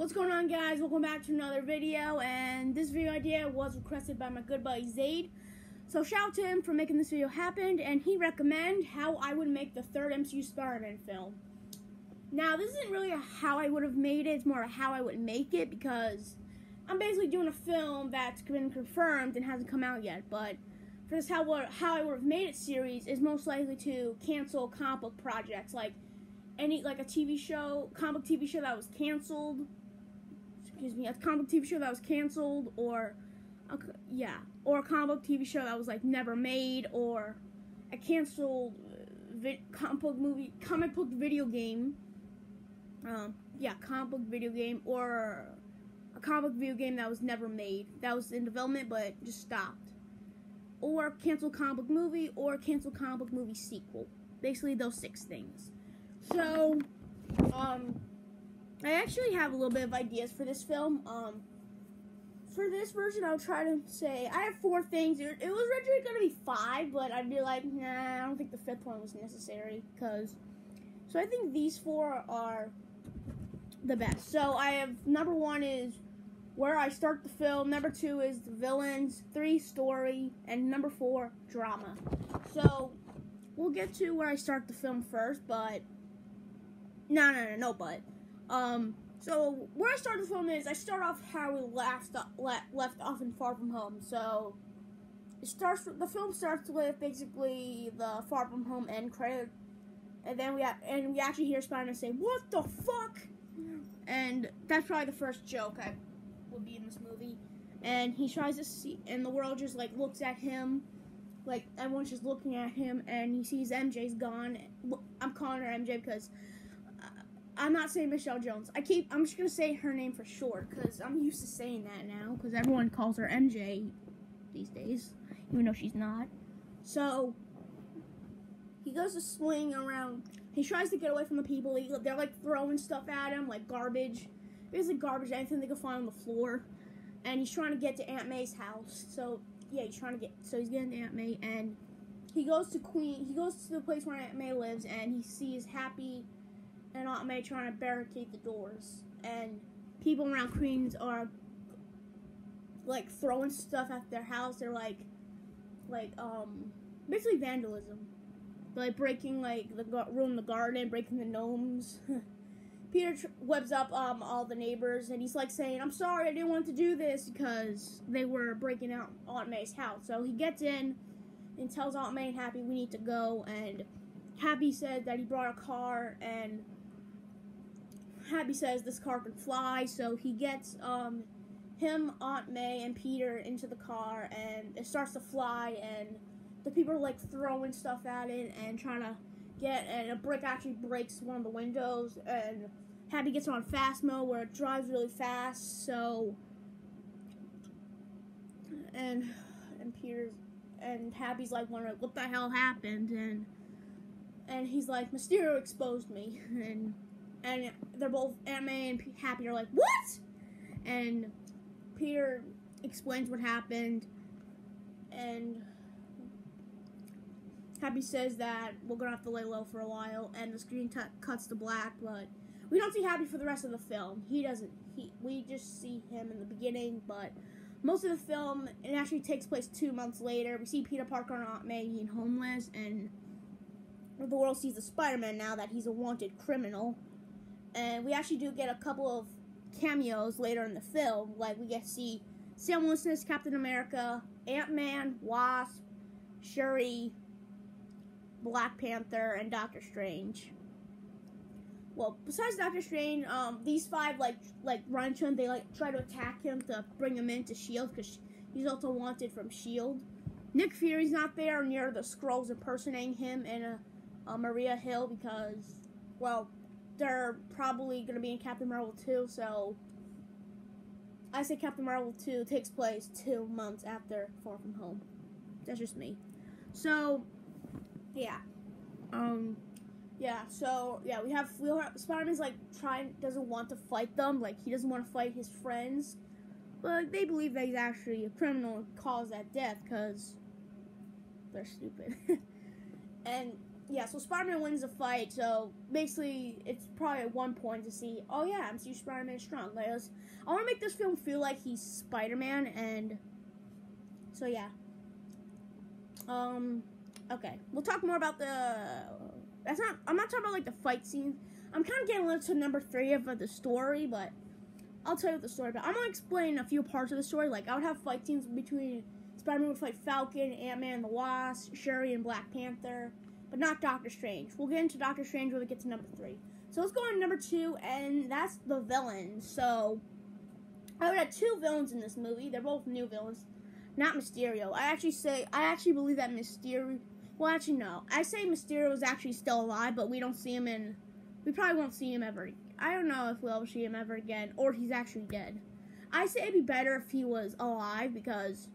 What's going on guys? Welcome back to another video and this video idea was requested by my good buddy Zaid. So shout out to him for making this video happen and he recommended how I would make the third MCU Spider-Man film. Now this isn't really how I would have made it, it's more how I would make it because I'm basically doing a film that's been confirmed and hasn't come out yet, but for this how, how I would have made it series is most likely to cancel comic projects like any like a TV show, comic TV show that was canceled excuse me, a comic book TV show that was canceled, or a, yeah, or a comic book TV show that was like never made, or a canceled vi- comic book movie, comic book video game. Um, yeah, comic book video game, or a comic video game that was never made, that was in development but just stopped, or canceled comic book movie, or canceled comic book movie sequel. Basically, those six things. So, um, I actually have a little bit of ideas for this film. Um, for this version, I'll try to say I have four things. It, it was originally going to be five, but I'd be like, nah, I don't think the fifth one was necessary. Cause, so I think these four are the best. So I have number one is where I start the film. Number two is the villains. Three story, and number four drama. So we'll get to where I start the film first, but no, no, no, no, but. Um, so where I start the film is I start off how we left left off in Far From Home. So it starts. The film starts with basically the Far From Home end credit, and then we have, and we actually hear Spider-Man say, "What the fuck?" And that's probably the first joke I would be in this movie. And he tries to see, and the world just like looks at him, like everyone's just looking at him, and he sees MJ's gone. I'm calling her MJ because I'm not saying Michelle Jones. I keep. I'm just gonna say her name for short because I'm used to saying that now because everyone calls her MJ these days, even though she's not. So he goes to swing around. He tries to get away from the people. He, they're like throwing stuff at him, like garbage, basically garbage, anything they can find on the floor. And he's trying to get to Aunt May's house. So yeah, he's trying to get. So he's getting to Aunt May, and he goes to Queen. He goes to the place where Aunt May lives, and he sees Happy and Aunt May trying to barricade the doors. And people around Queens are like throwing stuff at their house. They're like, like um, basically vandalism. They're, like breaking like the ruin the garden, breaking the gnomes. Peter webs up um all the neighbors, and he's like saying, "I'm sorry, I didn't want to do this because they were breaking out Aunt May's house." So he gets in and tells Aunt May and Happy we need to go, and Happy said that he brought a car and Happy says this car can fly, so he gets um, him, Aunt May, and Peter into the car, and it starts to fly, and the people are like throwing stuff at it and trying to get, and a brick actually breaks one of the windows, and Happy gets on fast mode where it drives really fast, so and and Peter's and Happy's like wondering what the hell happened, and and he's like Mysterio exposed me, and and they're both May and Happy are like, "What?" And Peter explains what happened, and Happy says that we're gonna have to lay low for a while, and the screen cuts to black, but we don't see Happy for the rest of the film. He doesn't. He we just see him in the beginning, but most of the film it actually takes place two months later. We see Peter Parker and Aunt May being homeless, and the world sees the Spider-Man now that he's a wanted criminal and we actually do get a couple of cameos later in the film. Like we get to see Sam Wilson as Captain America, Ant Man, Wasp, Shuri, Black Panther, and Doctor Strange. Well, besides Doctor Strange, um, these five like like run into him. They like try to attack him to bring him into Shield because he's also wanted from Shield. Nick Fury's not there near the Skrulls impersonating him and uh, uh, Maria Hill because, well, they're probably going to be in Captain Marvel 2, so I say Captain Marvel 2 takes place two months after Far From Home. That's just me. So, yeah. Um, yeah, so, yeah, we have, we have Spider-Man's, like, trying, doesn't want to fight them. Like, he doesn't want to fight his friends. But they believe that he's actually a criminal and caused that death because they're stupid. and yeah, so Spider-Man wins the fight. So basically, it's probably at one point to see, oh yeah, I'm MCU Spider-Man strong. Like, was, I want to make this film feel like he's Spider-Man, and so yeah. Um, okay, we'll talk more about the. That's not. I'm not talking about like the fight scene. I'm kind of getting a little to number three of the story, but I'll tell you the story. But I'm gonna explain a few parts of the story. Like I would have fight scenes between Spider-Man would fight Falcon, Ant-Man, the Wasp, Shuri, and Black Panther but not Doctor Strange. We'll get into Doctor Strange when we get to number three. So let's go on to number two, and that's the villains. So I would have two villains in this movie. They're both new villains, not Mysterio. I actually say I actually believe that Mysterio. Well, actually no. I say Mysterio is actually still alive, but we don't see him in. We probably won't see him ever. I don't know if we'll ever see him ever again, or he's actually dead. I say it'd be better if he was alive because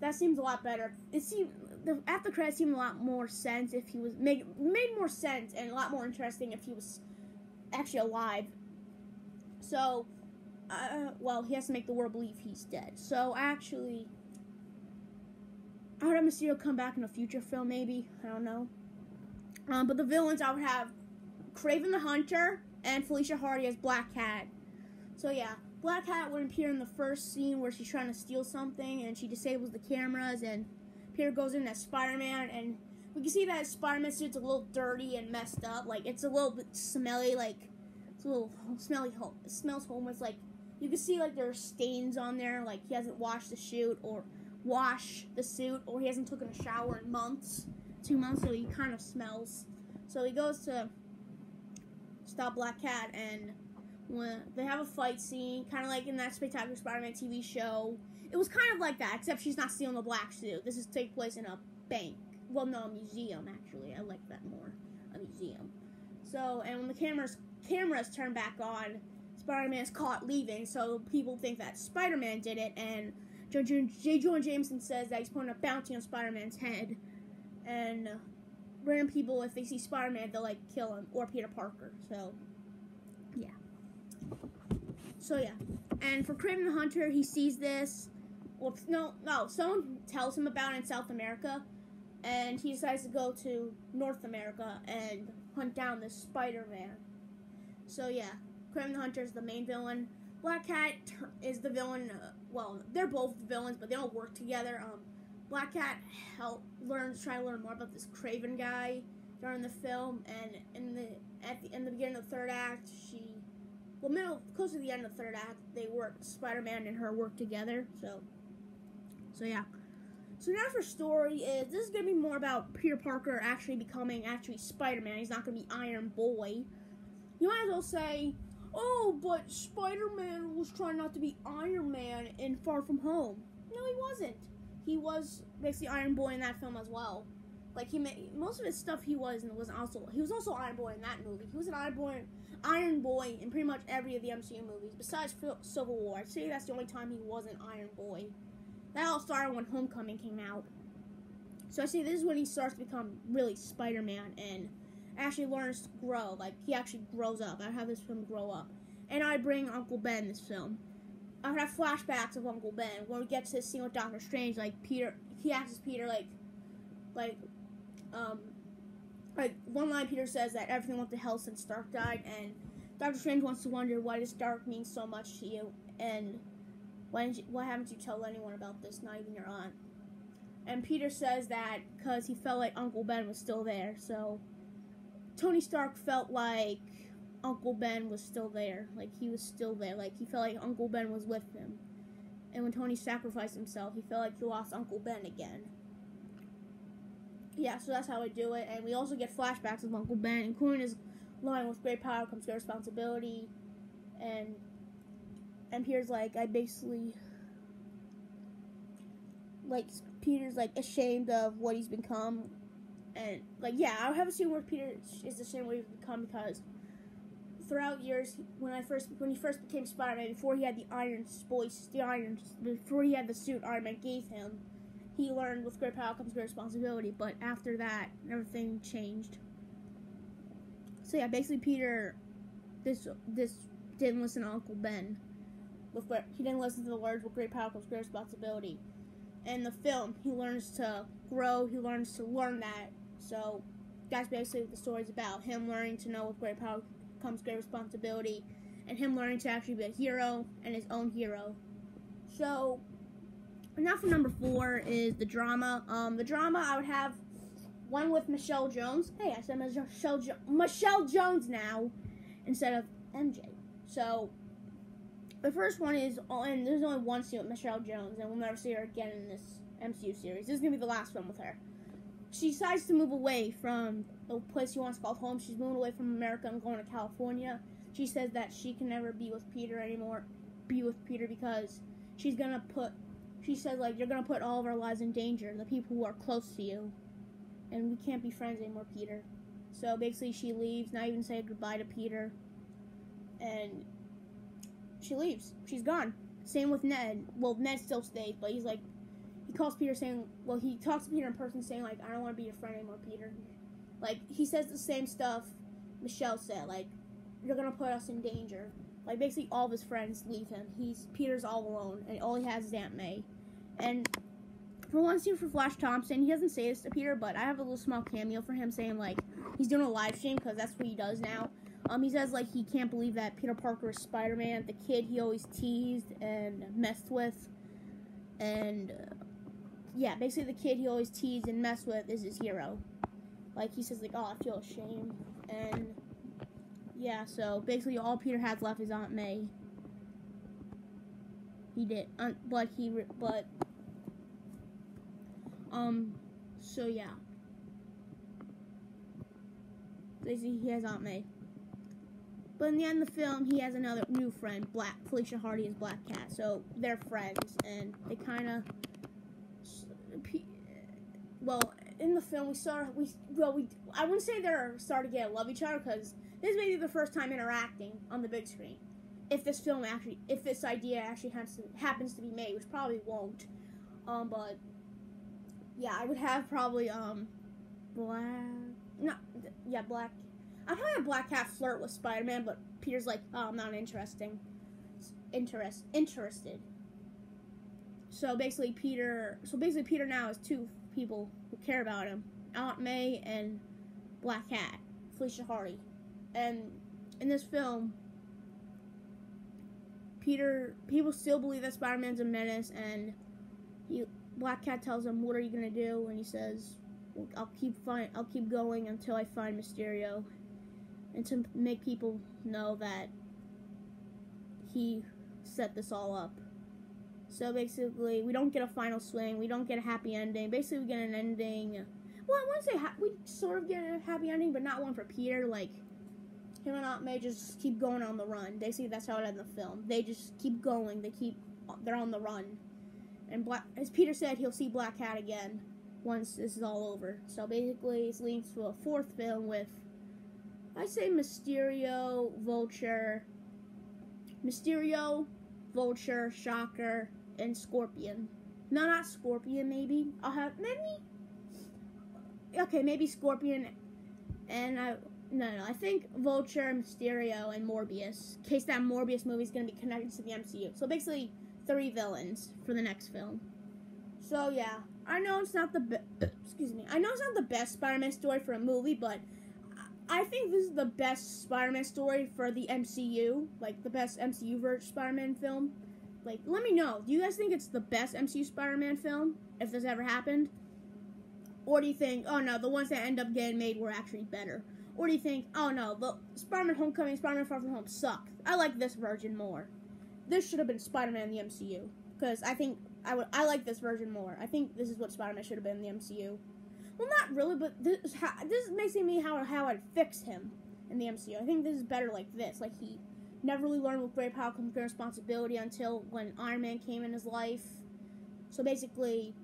that seems a lot better. It seems the after credits seemed a lot more sense if he was made made more sense and a lot more interesting if he was actually alive. So, uh, well, he has to make the world believe he's dead. So actually, I would have Mysterio come back in a future film, maybe I don't know. Um, but the villains I would have Kraven the Hunter and Felicia Hardy as Black Cat. So yeah, Black Cat would appear in the first scene where she's trying to steal something and she disables the cameras and Peter goes in as Spider-Man, and we can see that Spider-Man suit's a little dirty and messed up. Like it's a little bit smelly, like it's a little smelly. It smells homeless. Like you can see like there are stains on there, like he hasn't washed the suit or wash the suit, or he hasn't taken a shower in months, two months, so he kind of smells. So he goes to stop Black Cat, and when they have a fight scene, kind of like in that Spectacular Spider-Man TV show it was kind of like that, except she's not stealing the black suit. This is take place in a bank. Well, no, a museum actually. I like that more. A museum. So, and when the cameras cameras turn back on, Spider-Man's caught leaving. So people think that Spider-Man did it, and J. Jonah Jameson says that he's putting a bounty on Spider-Man's head, and random people, if they see Spider-Man, they'll like kill him or Peter Parker. So, yeah. So yeah, and for Kraven the Hunter, he sees this well, no, no, someone tells him about it in South America, and he decides to go to North America and hunt down this Spider-Man. So yeah, the Hunter is the main villain. Black Cat is the villain. Uh, well, they're both villains, but they don't work together. Um, Black Cat help learns try to learn more about this Kraven guy during the film, and in the at the in the beginning of the third act, she well middle close to the end of the third act, they work Spider Man and her work together. So so yeah. So now for story is this is gonna be more about Peter Parker actually becoming actually Spider-Man. He's not gonna be Iron Boy. You might as well say, oh, but Spider-Man was trying not to be Iron Man in Far From Home. No, he wasn't. He was basically Iron Boy in that film as well. Like he made most of his stuff he was and was also he was also Iron Boy in that movie. He was an Iron Boy Iron Boy in pretty much every of the MCU movies besides Civil War. I'd say that's the only time he wasn't Iron Boy. That all started when Homecoming came out. So I see this is when he starts to become really Spider-Man and actually learns to grow. Like he actually grows up. I have this film grow up, and I bring Uncle Ben this film. I have flashbacks of Uncle Ben when we get to the scene with Doctor Strange. Like Peter, he asks Peter like, like, um, like one line Peter says that everything went to hell since Stark died, and Doctor Strange wants to wonder why does Stark mean so much to you, and why, you, why haven't you told anyone about this, not even your aunt? And Peter says that because he felt like Uncle Ben was still there. So Tony Stark felt like Uncle Ben was still there. Like he was still there. Like he felt like Uncle Ben was with him. And when Tony sacrificed himself, he felt like he lost Uncle Ben again. Yeah, so that's how I do it. And we also get flashbacks of Uncle Ben, including his line with great power comes great responsibility. And and Peter's like, I basically like Peter's like ashamed of what he's become, and like yeah, I have a scene where Peter is ashamed of what he's become because throughout years when I first when he first became Spider-Man, before he had the Iron voice, the Iron before he had the suit Iron Man gave him, he learned with great power comes great responsibility. But after that, everything changed. So yeah, basically Peter, this this didn't listen to Uncle Ben with he didn't listen to the words with great power comes great responsibility. In the film, he learns to grow. He learns to learn that. So, that's basically what the story's about. Him learning to know with great power comes great responsibility, and him learning to actually be a hero and his own hero. So, now for number four is the drama. Um, the drama I would have one with Michelle Jones. Hey, I said Michelle jo- Michelle Jones now instead of MJ. So the first one is, oh, and there's only one scene with Michelle Jones, and we'll never see her again in this MCU series. This is gonna be the last one with her. She decides to move away from the place she wants called home. She's moving away from America and going to California. She says that she can never be with Peter anymore, be with Peter because she's gonna put. She says like you're gonna put all of our lives in danger, the people who are close to you, and we can't be friends anymore, Peter. So basically, she leaves, not even saying goodbye to Peter, and she leaves. She's gone. Same with Ned. Well, Ned still stays, but he's like, he calls Peter saying, well, he talks to Peter in person saying, like, I don't want to be your friend anymore, Peter. Like, he says the same stuff Michelle said, like, you're going to put us in danger. Like, basically, all of his friends leave him. He's, Peter's all alone, and all he has is Aunt May. And for one scene for Flash Thompson, he doesn't say this to Peter, but I have a little small cameo for him saying, like, he's doing a live stream, because that's what he does now. Um, he says like he can't believe that Peter Parker is Spider Man, the kid he always teased and messed with, and uh, yeah, basically the kid he always teased and messed with is his hero. Like he says like, oh, I feel ashamed, and yeah, so basically all Peter has left is Aunt May. He did, uh, but he, but um, so yeah. Basically, he has Aunt May. But in the end of the film, he has another new friend, Black Felicia Hardy is Black Cat. So they're friends, and they kind of, well, in the film we saw we well we I wouldn't say they're starting to get love each other because this may be the first time interacting on the big screen. If this film actually, if this idea actually to, happens to be made, which probably won't, um, but yeah, I would have probably um, black, not yeah, black I've had a Black Cat flirt with Spider Man, but Peter's like, oh, I'm not interesting. Interest interested. So basically, Peter. So basically, Peter now has two people who care about him: Aunt May and Black Cat, Felicia Hardy. And in this film, Peter, people still believe that Spider Man's a menace, and he, Black Cat tells him, "What are you gonna do?" And he says, "I'll keep find, I'll keep going until I find Mysterio." And to make people know that he set this all up. So basically, we don't get a final swing, we don't get a happy ending. Basically, we get an ending. Well, I wouldn't say ha- we sort of get a happy ending, but not one for Peter. Like him and Aunt May just keep going on the run. Basically, that's how it ends the film. They just keep going. They keep they're on the run. And Black, as Peter said, he'll see Black Cat again once this is all over. So basically, it's leading to a fourth film with I say Mysterio, Vulture, Mysterio, Vulture, Shocker, and Scorpion. No, not Scorpion. Maybe I'll have maybe. Okay, maybe Scorpion, and I. No, no, I think Vulture, Mysterio, and Morbius. In case that Morbius movie is gonna be connected to the MCU. So basically, three villains for the next film. So yeah, I know it's not the be- eh. excuse me. I know it's not the best Spider-Man story for a movie, but I think this is the best Spider-Man story for the MCU, like the best MCU version Spider-Man film. Like, let me know. Do you guys think it's the best MCU Spider-Man film if this ever happened? Or do you think, oh no, the ones that end up getting made were actually better? Or do you think, oh no, the Spider-Man Homecoming, Spider-Man Far From Home sucked. I like this version more. This should have been Spider-Man in the MCU because I think I would I like this version more. I think this is what Spider-Man should have been in the MCU. Well, not really, but this this makes me how how I'd fix him in the MCU. I think this is better like this. Like he never really learned with great power comes great responsibility until when Iron Man came in his life. So basically,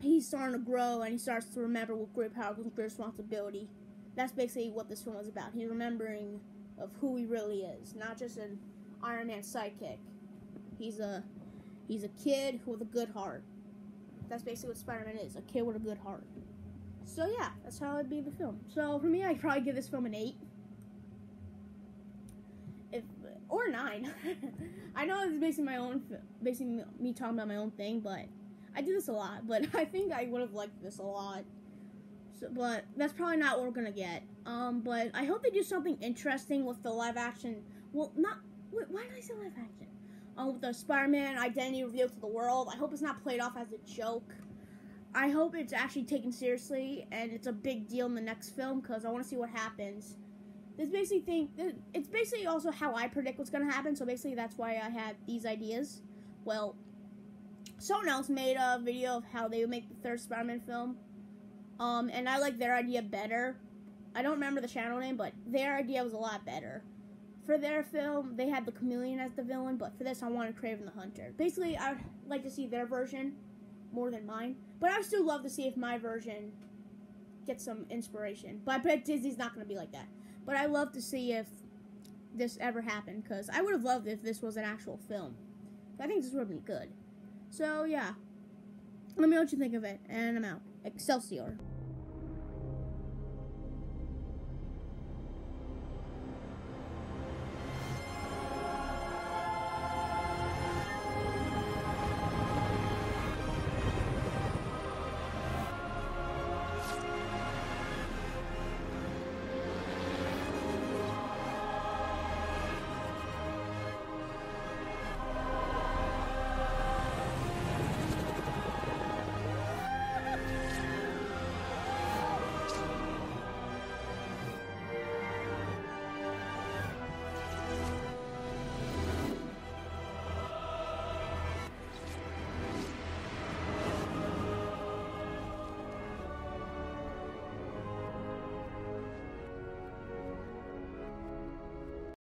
he's starting to grow and he starts to remember with great power comes great responsibility. That's basically what this film was about. He's remembering of who he really is, not just an Iron Man sidekick. He's a he's a kid with a good heart. That's basically what Spider-Man is, a kid with a good heart. So yeah, that's how it'd be the film. So for me, I'd probably give this film an eight, if or nine. I know it's basically my own, basically me talking about my own thing, but I do this a lot. But I think I would have liked this a lot. So, but that's probably not what we're gonna get. Um, but I hope they do something interesting with the live action. Well, not. Wait, why did I say live action? Um, with the Spider-Man identity revealed to the world. I hope it's not played off as a joke. I hope it's actually taken seriously and it's a big deal in the next film because I want to see what happens. This basically think it's basically also how I predict what's gonna happen. So basically, that's why I had these ideas. Well, someone else made a video of how they would make the third Spider-Man film, um, and I like their idea better. I don't remember the channel name, but their idea was a lot better. For their film, they had the Chameleon as the villain, but for this, I wanted Kraven the Hunter. Basically, I'd like to see their version more than mine, but I would still love to see if my version gets some inspiration. But I bet Disney's not going to be like that. But I love to see if this ever happened, because I would have loved if this was an actual film. I think this would have been good. So, yeah. Let me know what you think of it, and I'm out. Excelsior.